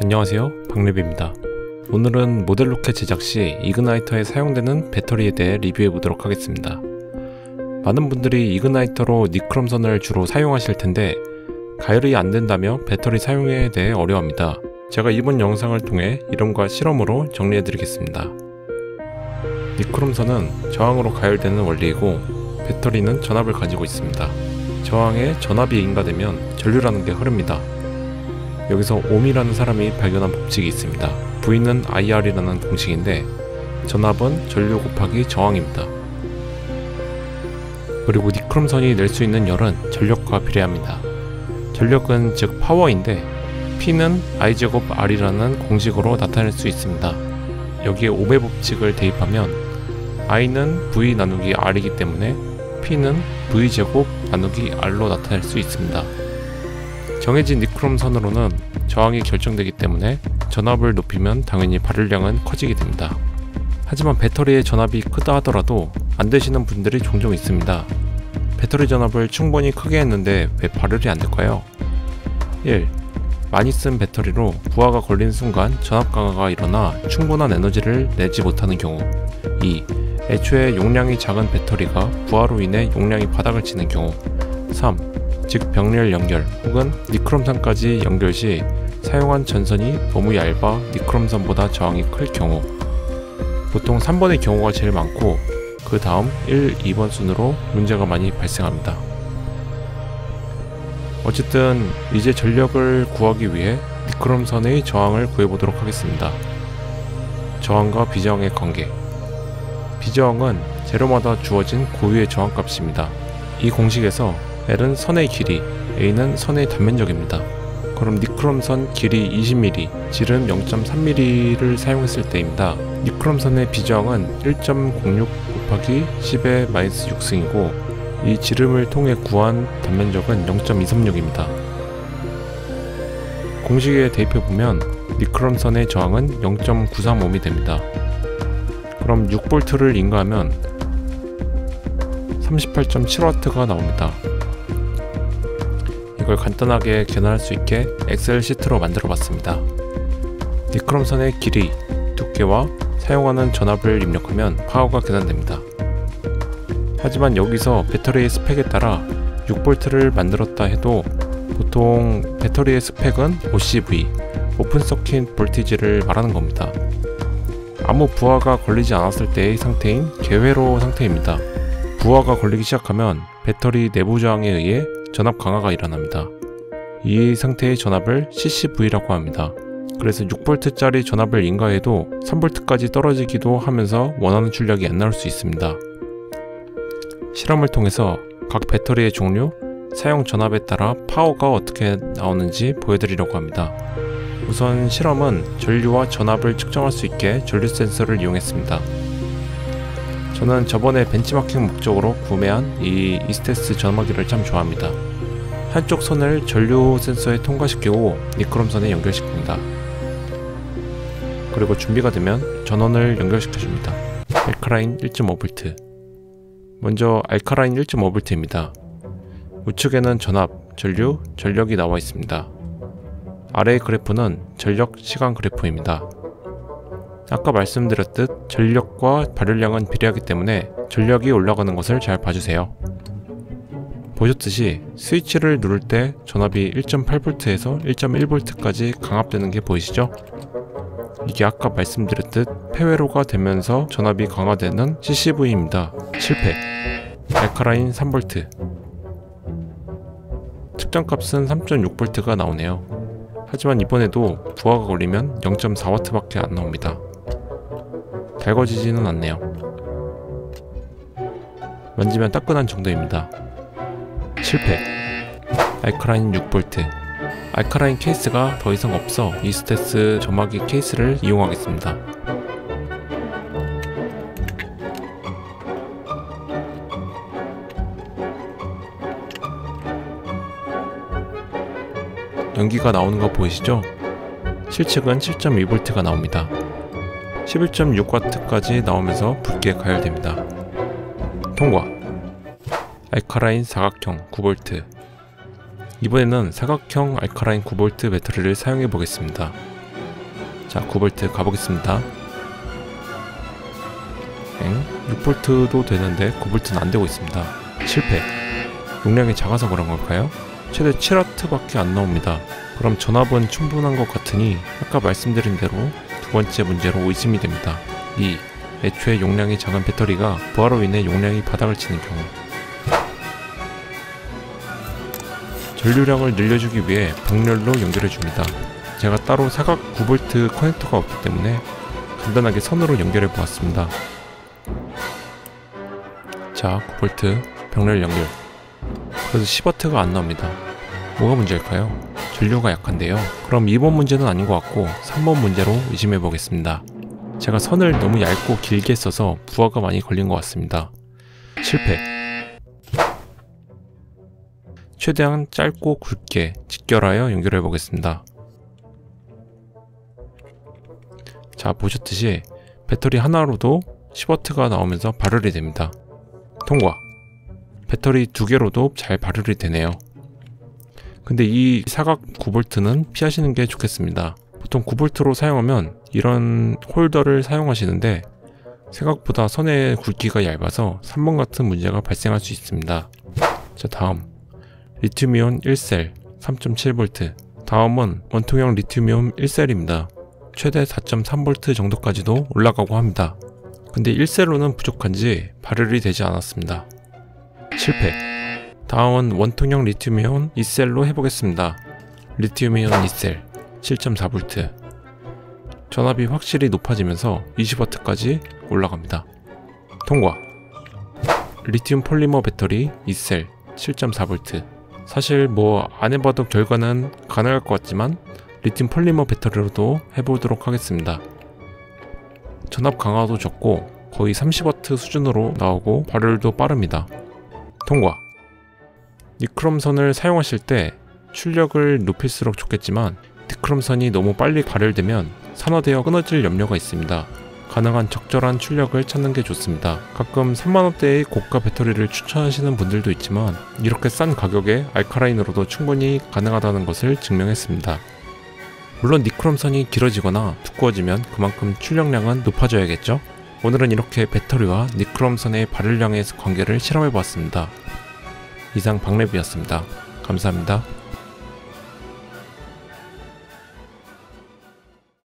안녕하세요. 박래비입니다. 오늘은 모델 로켓 제작 시 이그나이터에 사용되는 배터리에 대해 리뷰해 보도록 하겠습니다. 많은 분들이 이그나이터로 니크롬선을 주로 사용하실 텐데 가열이 안 된다며 배터리 사용에 대해 어려워합니다. 제가 이번 영상을 통해 이론과 실험으로 정리해 드리겠습니다. 니크롬선은 저항으로 가열되는 원리이고 배터리는 전압을 가지고 있습니다 저항에 전압이 인가되면 전류라는 게 흐릅니다 여기서 옴이라는 사람이 발견한 법칙이 있습니다. V는 IR이라는 공식인데 전압은 전류 곱하기 저항입니다. 그리고 니크롬선이 낼 수 있는 열은 전력과 비례합니다. 전력은 즉 파워인데 P는 I제곱 R이라는 공식으로 나타낼 수 있습니다. 여기에 옴의 법칙을 대입하면 I는 V 나누기 R이기 때문에 P는 V제곱 나누기 R로 나타낼 수 있습니다. 정해진 니크롬 선으로는 저항이 결정되기 때문에 전압을 높이면 당연히 발열량은 커지게 됩니다. 하지만 배터리의 전압이 크다 하더라도 안 되시는 분들이 종종 있습니다. 배터리 전압을 충분히 크게 했는데 왜 발열이 안 될까요? 1. 많이 쓴 배터리로 부하가 걸린 순간 전압 강화가 일어나 충분한 에너지를 내지 못하는 경우 2. 애초에 용량이 작은 배터리가 부하로 인해 용량이 바닥을 치는 경우 3. 즉 병렬 연결 혹은 니크롬선까지 연결 시 사용한 전선이 너무 얇아 니크롬선보다 저항이 클 경우 보통 3번의 경우가 제일 많고 그 다음 1, 2번 순으로 문제가 많이 발생합니다. 어쨌든 이제 전력을 구하기 위해 니크롬선의 저항을 구해보도록 하겠습니다. 저항과 비저항의 관계 비저항은 재료마다 주어진 고유의 저항값입니다. 이 공식에서 L은 선의 길이, A는 선의 단면적입니다. 그럼 니크롬선 길이 20mm, 질은 0.3mm를 사용했을 때입니다. 니크롬선의 비저항은 1.06 곱하기 10의 마이너스 6승이고 이 지름을 통해 구한 단면적은 0.236입니다. 공식에 대입해보면 니크롬선의 저항은 0.935이 됩니다. 그럼 6V를 인가하면 38.7W가 나옵니다. 이걸 간단하게 계산할 수 있게 엑셀 시트로 만들어 봤습니다. 니크롬선의 길이, 두께와 사용하는 전압을 입력하면 파워가 계산됩니다. 하지만 여기서 배터리의 스펙에 따라 6V를 만들었다 해도 보통 배터리의 스펙은 OCV, 오픈 서킷 볼티지를 말하는 겁니다. 아무 부하가 걸리지 않았을 때의 상태인 개회로 상태입니다. 부하가 걸리기 시작하면 배터리 내부 저항에 의해 전압 강화가 일어납니다. 이 상태의 전압을 CCV라고 합니다. 그래서 6V짜리 전압을 인가해도 3V까지 떨어지기도 하면서 원하는 출력이 안 나올 수 있습니다. 실험을 통해서 각 배터리의 종류, 사용 전압에 따라 파워가 어떻게 나오는지 보여드리려고 합니다. 우선 실험은 전류와 전압을 측정할 수 있게 전류 센서를 이용했습니다. 저는 저번에 벤치마킹 목적으로 구매한 이 이스테스 전화기를 참 좋아합니다. 한쪽 선을 전류 센서에 통과시키고 니크롬선에 연결시킵니다. 그리고 준비가 되면 전원을 연결시켜줍니다. 알카라인 1.5V 먼저 알카라인 1.5V입니다. 우측에는 전압, 전류, 전력이 나와 있습니다. 아래의 그래프는 전력 시간 그래프입니다. 아까 말씀드렸듯 전력과 발열량은 비례하기 때문에 전력이 올라가는 것을 잘 봐주세요. 보셨듯이 스위치를 누를 때 전압이 1.8V에서 1.1V까지 강압되는 게 보이시죠? 이게 아까 말씀드렸듯 폐회로가 되면서 전압이 강화되는 CCV입니다. 실패. 알카라인 3V. 측정값은 3.6V가 나오네요. 하지만 이번에도 부하가 걸리면 0.4W밖에 안 나옵니다. 달궈지지는 않네요. 만지면 따끈한 정도입니다. 실패. 알카라인 6V. 알카라인 케이스가 더 이상 없어 이스테스 점화기 케이스를 이용하겠습니다. 연기가 나오는 거 보이시죠? 실측은 7.2V가 나옵니다. 11.6W까지 나오면서 붉게 가열됩니다. 통과 알카라인 사각형 9V 이번에는 사각형 알카라인 9V 배터리를 사용해 보겠습니다. 자, 9V 가보겠습니다. 엥? 6V도 되는데 9V는 안 되고 있습니다. 실패. 용량이 작아서 그런 걸까요? 최대 7W밖에 안 나옵니다. 그럼 전압은 충분한 것 같으니 아까 말씀드린 대로 두 번째 문제로 의심이 됩니다. 2. 애초에 용량이 작은 배터리가 부하로 인해 용량이 바닥을 치는 경우 전류량을 늘려주기 위해 병렬로 연결해줍니다. 제가 따로 사각 9V 커넥터가 없기 때문에 간단하게 선으로 연결해 보았습니다. 자, 9V 병렬 연결. 그래도 10W가 안 나옵니다. 뭐가 문제일까요? 전류가 약한데요. 그럼 2번 문제는 아닌 것 같고 3번 문제로 의심해 보겠습니다. 제가 선을 너무 얇고 길게 써서 부하가 많이 걸린 것 같습니다. 실패. 최대한 짧고 굵게 직결하여 연결해 보겠습니다. 자 보셨듯이 배터리 하나로도 10W가 나오면서 발열이 됩니다. 통과. 배터리 두 개로도 잘 발열이 되네요. 근데 이 사각 9V는 피하시는 게 좋겠습니다. 보통 9V로 사용하면 이런 홀더를 사용하시는데 생각보다 선의 굵기가 얇아서 3번 같은 문제가 발생할 수 있습니다. 자 다음 리튬이온 1셀 3.7V 다음은 원통형 리튬이온 1셀입니다. 최대 4.3V 정도까지도 올라가고 합니다. 근데 1셀로는 부족한지 발열이 되지 않았습니다. 실패 다음은 원통형 리튬이온 2셀로 해보겠습니다. 리튬이온 2셀 7.4V 전압이 확실히 높아지면서 20W까지 올라갑니다. 통과 리튬 폴리머 배터리 2셀 7.4V 사실 뭐 안 해봐도 결과는 가능할 것 같지만 리튬 폴리머 배터리로도 해보도록 하겠습니다. 전압 강하도 적고 거의 30W 수준으로 나오고 발열도 빠릅니다. 통과 니크롬선을 사용하실 때 출력을 높일수록 좋겠지만 니크롬선이 너무 빨리 발열되면 산화되어 끊어질 염려가 있습니다. 가능한 적절한 출력을 찾는 게 좋습니다. 가끔 3만원대의 고가 배터리를 추천하시는 분들도 있지만 이렇게 싼 가격에 알카라인으로도 충분히 가능하다는 것을 증명했습니다. 물론 니크롬선이 길어지거나 두꺼워지면 그만큼 출력량은 높아져야겠죠? 오늘은 이렇게 배터리와 니크롬선의 발열량의 관계를 실험해 보았습니다. 이상 박래비였습니다. 감사합니다.